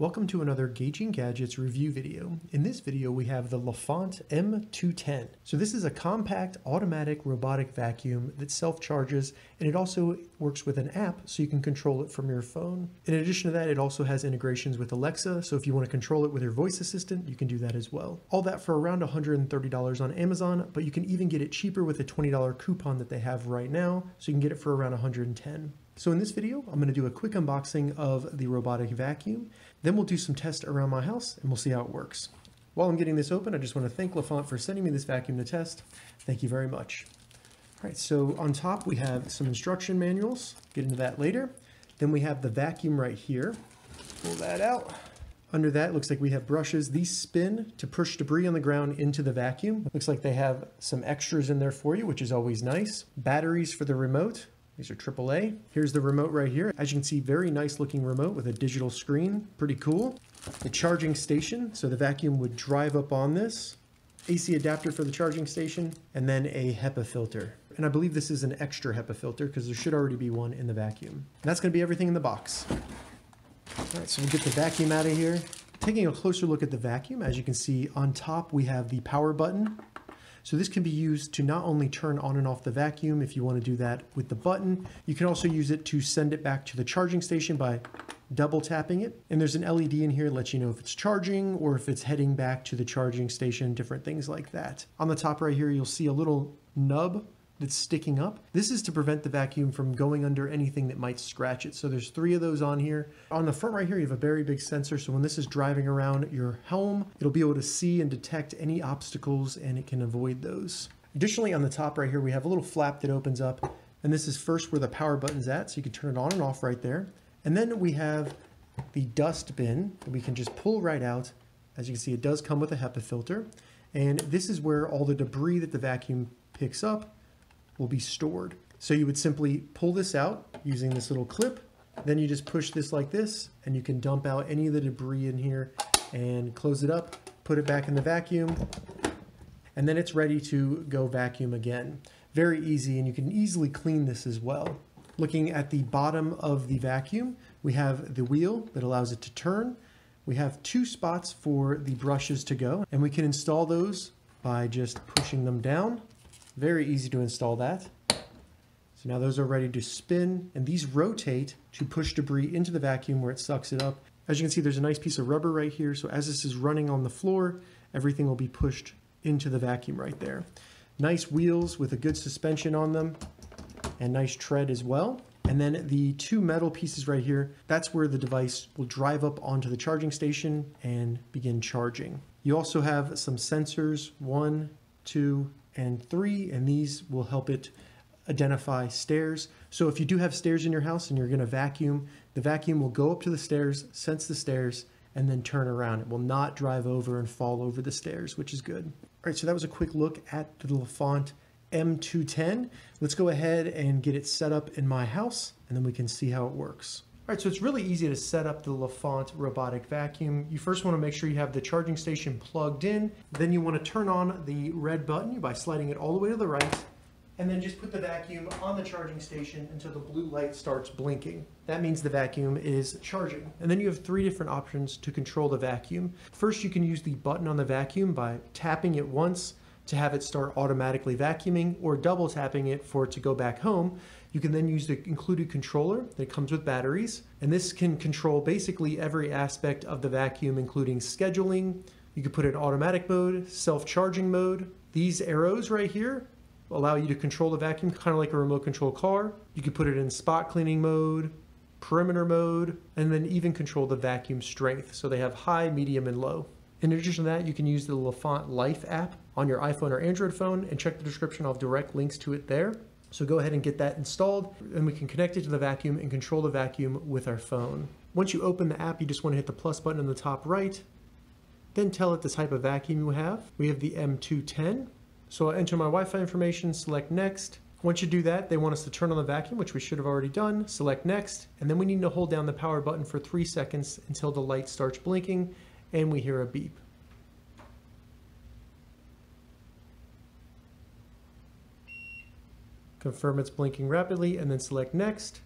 Welcome to another Gauging Gadgets review video. In this video we have the Lefant M210. So this is a compact automatic robotic vacuum that self-charges and it also works with an app so you can control it from your phone. In addition to that it also has integrations with Alexa so if you want to control it with your voice assistant you can do that as well. All that for around $130 on Amazon but you can even get it cheaper with a $20 coupon that they have right now so you can get it for around 110. So in this video, I'm going to do a quick unboxing of the robotic vacuum. Then we'll do some tests around my house and we'll see how it works. While I'm getting this open, I just want to thank Lefant for sending me this vacuum to test. Thank you very much. All right, so on top we have some instruction manuals. Get into that later. Then we have the vacuum right here. Pull that out. Under that, looks like we have brushes. These spin to push debris on the ground into the vacuum. Looks like they have some extras in there for you, which is always nice. Batteries for the remote. These are AAA. Here's the remote right here. As you can see, very nice looking remote with a digital screen. Pretty cool. The charging station, so the vacuum would drive up on this. AC adapter for the charging station, and then a HEPA filter. And I believe this is an extra HEPA filter because there should already be one in the vacuum. And that's gonna be everything in the box. All right, so we'll get the vacuum out of here. Taking a closer look at the vacuum, as you can see on top we have the power button so this can be used to not only turn on and off the vacuum if you want to do that with the button, you can also use it to send it back to the charging station by double tapping it. And there's an LED in here that lets you know if it's charging or if it's heading back to the charging station, different things like that. On the top right here, you'll see a little nub that's sticking up. This is to prevent the vacuum from going under anything that might scratch it. So there's three of those on here. On the front right here, you have a very big sensor. So when this is driving around your home, it'll be able to see and detect any obstacles and it can avoid those. Additionally, on the top right here, we have a little flap that opens up. And this is first where the power button's at. So you can turn it on and off right there. And then we have the dust bin that we can just pull right out. As you can see, it does come with a HEPA filter. And this is where all the debris that the vacuum picks up will be stored. So you would simply pull this out using this little clip, then you just push this like this, and you can dump out any of the debris in here and close it up, put it back in the vacuum, and then it's ready to go vacuum again. Very easy, and you can easily clean this as well. Looking at the bottom of the vacuum, we have the wheel that allows it to turn. We have two spots for the brushes to go, and we can install those by just pushing them down very easy to install that. So now those are ready to spin and these rotate to push debris into the vacuum where it sucks it up. As you can see, there's a nice piece of rubber right here. So as this is running on the floor, everything will be pushed into the vacuum right there. Nice wheels with a good suspension on them and nice tread as well. And then the two metal pieces right here, that's where the device will drive up onto the charging station and begin charging. You also have some sensors, one, two, and three, and these will help it identify stairs. So if you do have stairs in your house and you're gonna vacuum, the vacuum will go up to the stairs, sense the stairs, and then turn around. It will not drive over and fall over the stairs, which is good. All right, so that was a quick look at the Lefant M210. Let's go ahead and get it set up in my house, and then we can see how it works. All right, so it's really easy to set up the Lefant robotic vacuum. You first want to make sure you have the charging station plugged in. Then you want to turn on the red button by sliding it all the way to the right. And then just put the vacuum on the charging station until the blue light starts blinking. That means the vacuum is charging. And then you have three different options to control the vacuum. First, you can use the button on the vacuum by tapping it once to have it start automatically vacuuming or double tapping it for it to go back home. You can then use the included controller that comes with batteries, and this can control basically every aspect of the vacuum, including scheduling. You can put it in automatic mode, self-charging mode. These arrows right here allow you to control the vacuum kind of like a remote control car. You can put it in spot cleaning mode, perimeter mode, and then even control the vacuum strength. So they have high, medium, and low. In addition to that, you can use the Lefant Life app on your iPhone or Android phone and check the description. I'll have direct links to it there. So go ahead and get that installed and we can connect it to the vacuum and control the vacuum with our phone. Once you open the app, you just want to hit the plus button in the top right, then tell it the type of vacuum you have. We have the M210. So I'll enter my Wi-Fi information, select next. Once you do that, they want us to turn on the vacuum, which we should have already done. Select next, and then we need to hold down the power button for three seconds until the light starts blinking and we hear a beep. Confirm it's blinking rapidly and then select next.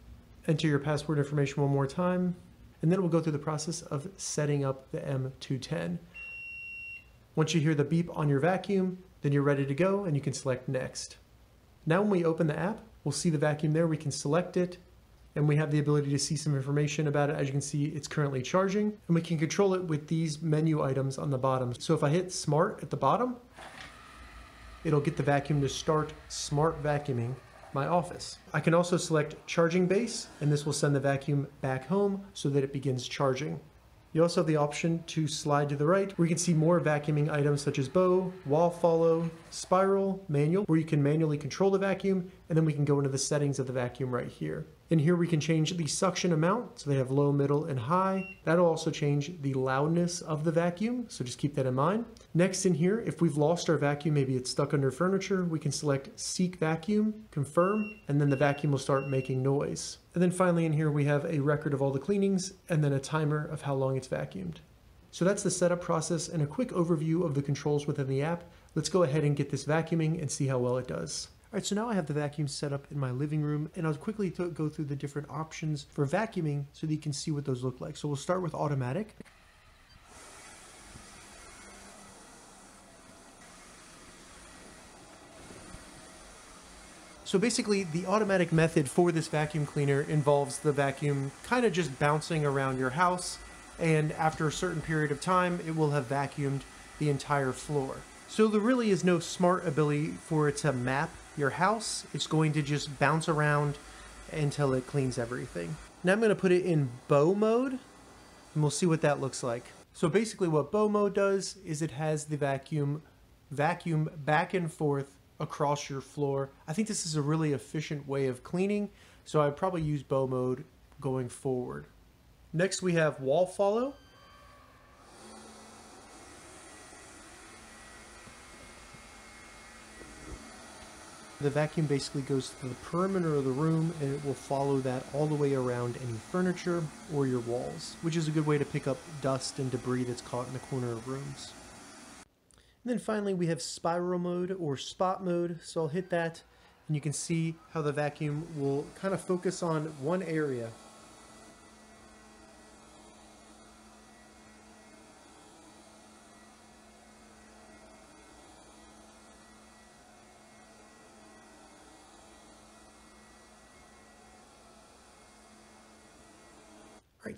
Enter your password information one more time. and then we'll go through the process of setting up the M210. Once you hear the beep on your vacuum, then you're ready to go and you can select next. Now when we open the app, we'll see the vacuum there. We can select it and we have the ability to see some information about it. As you can see, it's currently charging and we can control it with these menu items on the bottom. So if I hit smart at the bottom, it'll get the vacuum to start smart vacuuming my office. I can also select charging base and this will send the vacuum back home so that it begins charging. You also have the option to slide to the right where you can see more vacuuming items such as bow, wall follow, spiral, manual, where you can manually control the vacuum, and then we can go into the settings of the vacuum right here. In here we can change the suction amount, so they have low, middle, and high. That'll also change the loudness of the vacuum, so just keep that in mind. Next in here, if we've lost our vacuum, maybe it's stuck under furniture, we can select seek vacuum, confirm, and then the vacuum will start making noise. And then finally in here we have a record of all the cleanings and then a timer of how long it's vacuumed. So that's the setup process and a quick overview of the controls within the app. Let's go ahead and get this vacuuming and see how well it does. All right, so now I have the vacuum set up in my living room and I'll quickly go through the different options for vacuuming so that you can see what those look like. So we'll start with automatic. So basically, the automatic method for this vacuum cleaner involves the vacuum kind of just bouncing around your house, and after a certain period of time, it will have vacuumed the entire floor. So there really is no smart ability for it to map your house. It's going to just bounce around until it cleans everything. Now I'm going to put it in bow mode and we'll see what that looks like. So basically what bow mode does is it has the vacuum vacuum back and forth across your floor. I think this is a really efficient way of cleaning, so I'd probably use bow mode going forward. Next we have wall follow. The vacuum basically goes to the perimeter of the room and it will follow that all the way around any furniture or your walls, which is a good way to pick up dust and debris that's caught in the corner of rooms. And then finally we have spiral mode or spot mode, so I'll hit that and you can see how the vacuum will kind of focus on one area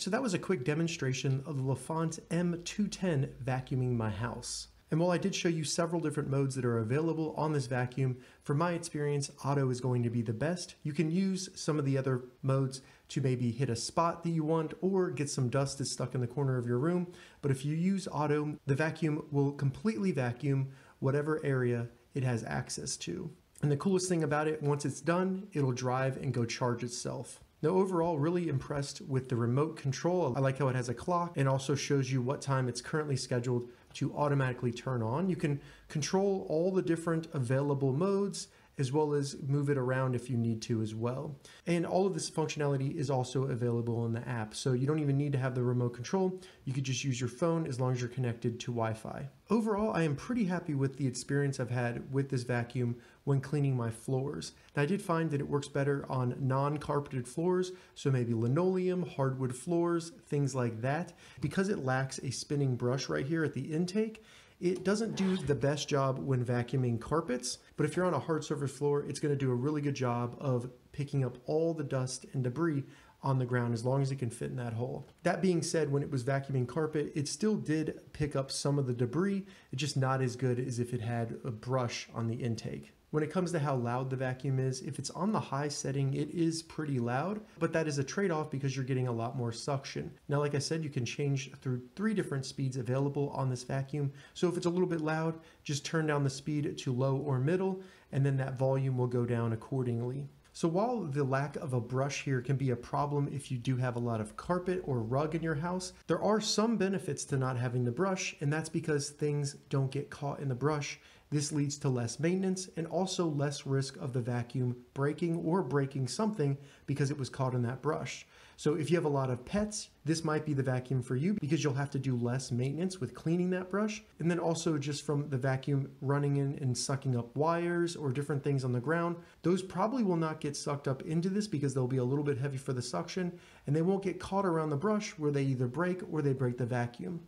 so that was a quick demonstration of the Lefant M210 vacuuming my house. And while I did show you several different modes that are available on this vacuum, from my experience, auto is going to be the best. You can use some of the other modes to maybe hit a spot that you want or get some dust that's stuck in the corner of your room. But if you use auto, the vacuum will completely vacuum whatever area it has access to. And the coolest thing about it, once it's done, it'll drive and go charge itself. Now overall, really impressed with the remote control. I like how it has a clock and also shows you what time it's currently scheduled to automatically turn on. You can control all the different available modes as well as move it around if you need to as well. And all of this functionality is also available in the app, so you don't even need to have the remote control. You could just use your phone as long as you're connected to Wi-Fi. Overall, I am pretty happy with the experience I've had with this vacuum when cleaning my floors. Now, I did find that it works better on non-carpeted floors, so maybe linoleum, hardwood floors, things like that. Because it lacks a spinning brush right here at the intake, it doesn't do the best job when vacuuming carpets, but if you're on a hard surface floor, it's gonna do a really good job of picking up all the dust and debris on the ground as long as it can fit in that hole. That being said, when it was vacuuming carpet, it still did pick up some of the debris. It's just not as good as if it had a brush on the intake. When it comes to how loud the vacuum is, if it's on the high setting, it is pretty loud, but that is a trade-off because you're getting a lot more suction. Now, like I said, you can change through three different speeds available on this vacuum. So if it's a little bit loud, just turn down the speed to low or middle, and then that volume will go down accordingly. So while the lack of a brush here can be a problem if you do have a lot of carpet or rug in your house, there are some benefits to not having the brush, and that's because things don't get caught in the brush this leads to less maintenance and also less risk of the vacuum breaking or breaking something because it was caught in that brush. So if you have a lot of pets, this might be the vacuum for you because you'll have to do less maintenance with cleaning that brush. And then also just from the vacuum running in and sucking up wires or different things on the ground, those probably will not get sucked up into this because they'll be a little bit heavy for the suction and they won't get caught around the brush where they either break or they break the vacuum.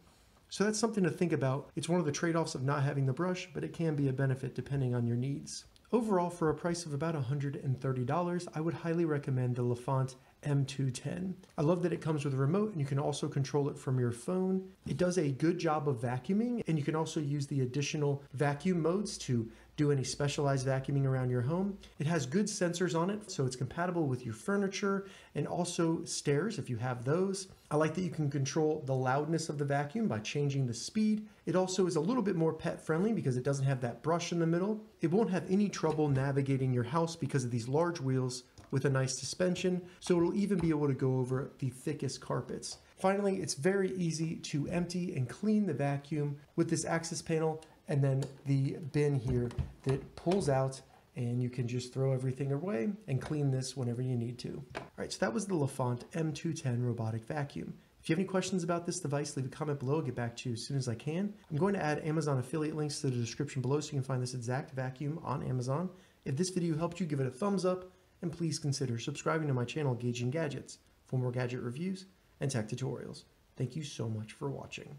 So that's something to think about. It's one of the trade-offs of not having the brush, but it can be a benefit depending on your needs. Overall, for a price of about $130, I would highly recommend the Lefant M210. I love that it comes with a remote and you can also control it from your phone. It does a good job of vacuuming and you can also use the additional vacuum modes to do any specialized vacuuming around your home. It has good sensors on it, so it's compatible with your furniture and also stairs if you have those. I like that you can control the loudness of the vacuum by changing the speed. It also is a little bit more pet friendly because it doesn't have that brush in the middle. It won't have any trouble navigating your house because of these large wheels with a nice suspension, so it'll even be able to go over the thickest carpets. Finally, it's very easy to empty and clean the vacuum with this access panel and then the bin here that pulls out and you can just throw everything away and clean this whenever you need to. All right, so that was the Lefant M210 robotic vacuum. If you have any questions about this device, leave a comment below. I'll get back to you as soon as I can. I'm going to add Amazon affiliate links to the description below so you can find this exact vacuum on Amazon. If this video helped you, give it a thumbs up and please consider subscribing to my channel Gauging Gadgets for more gadget reviews and tech tutorials. Thank you so much for watching.